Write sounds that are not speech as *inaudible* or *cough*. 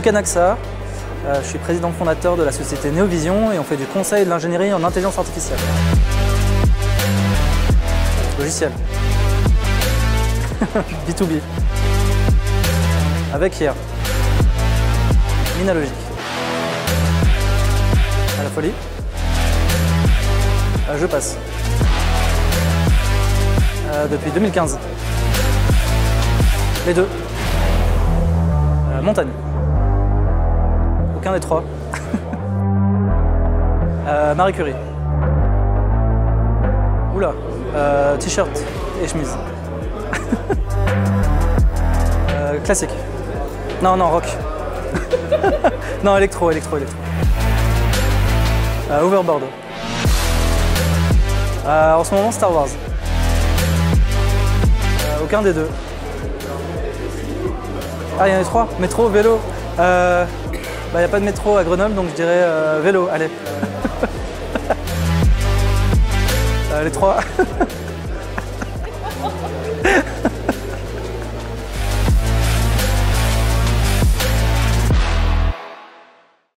Lucas Naxa, euh, je suis président fondateur de la société Neovision et on fait du conseil de l'ingénierie en intelligence artificielle. Logiciel. *laughs* B2B. Avec hier. Minalogique. À la folie. Euh, je passe. Euh, depuis 2015. Les deux. Montagne. Aucun des trois. *laughs* Euh, Marie Curie. Oula. Euh, T-shirt et chemise. *laughs* Euh, classique. Non, non, rock. *laughs* non, électro, électro, électro. Overboard. En ce moment, Star Wars. Aucun des deux. Ah, il y en a trois Métro, vélo. Bah, Il n'y a pas de métro à Grenoble, donc je dirais euh, vélo, allez. *laughs* Euh, les trois. *laughs*